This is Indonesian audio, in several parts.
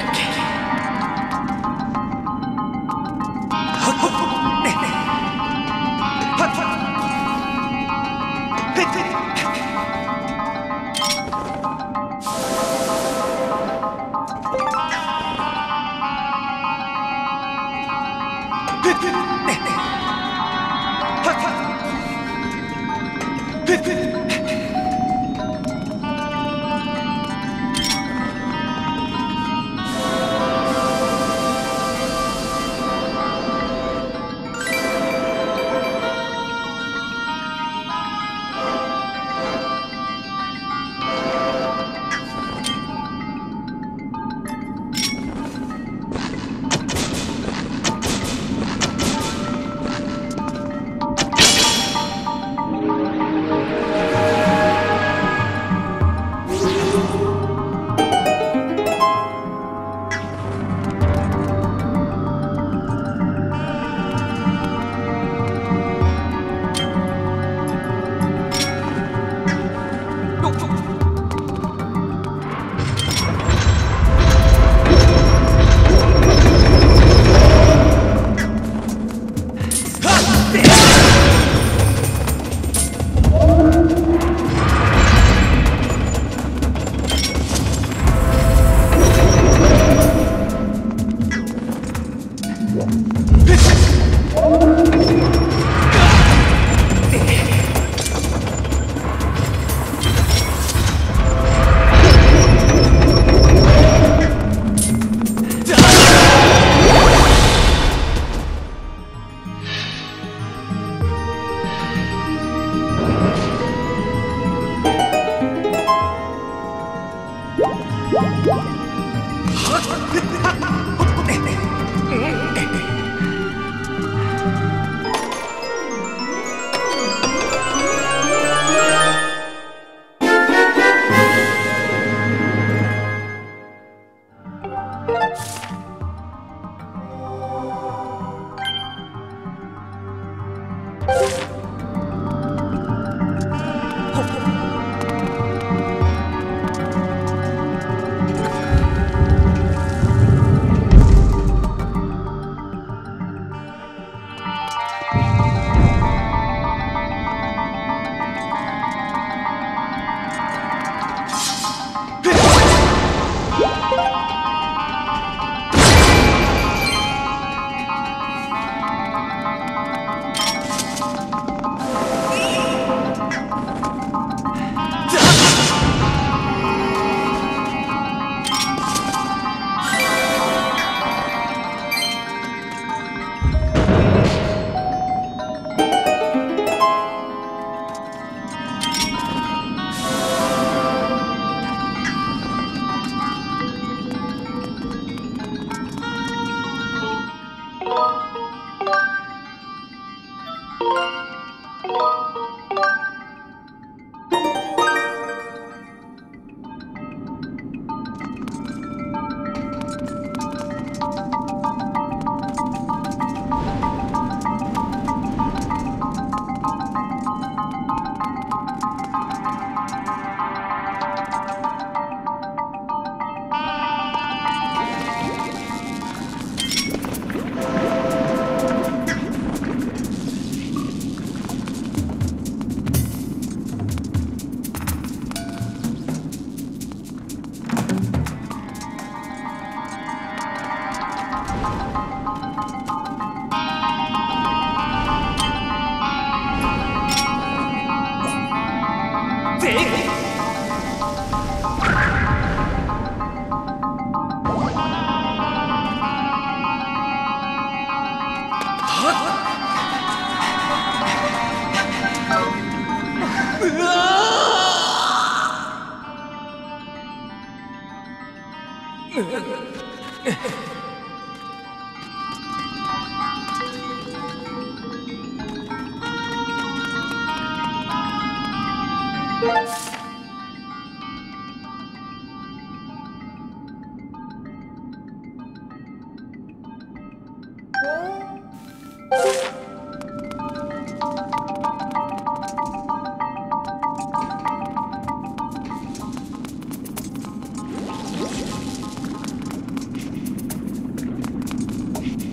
Okay.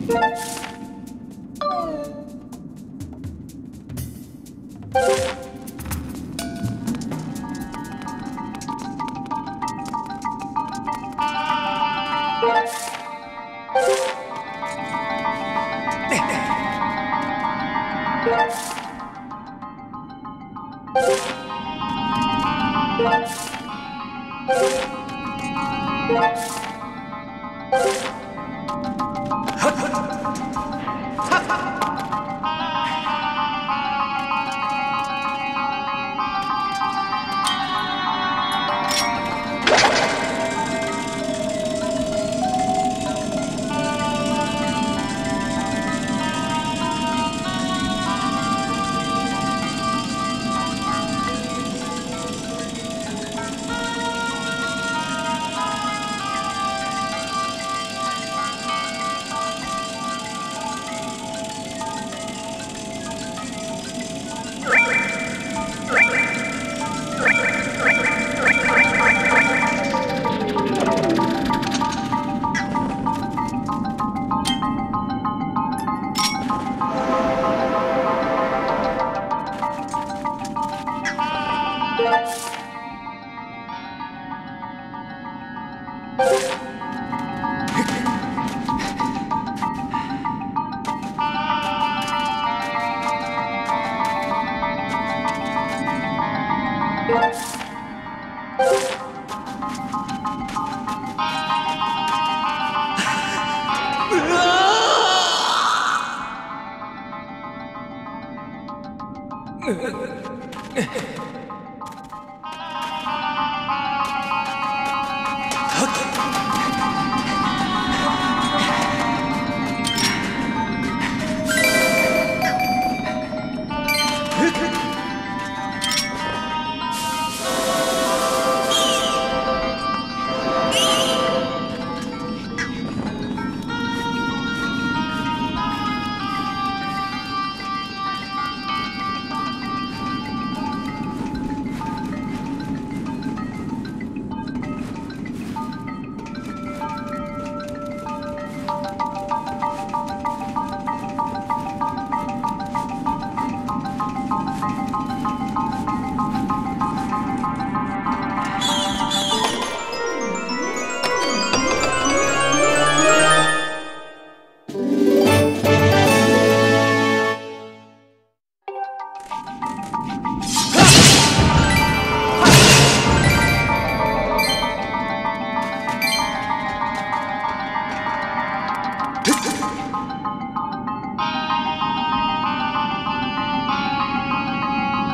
Uh. えっ?